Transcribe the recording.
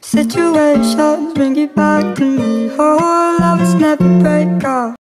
Situations bring you back to me. Oh, love is never break up.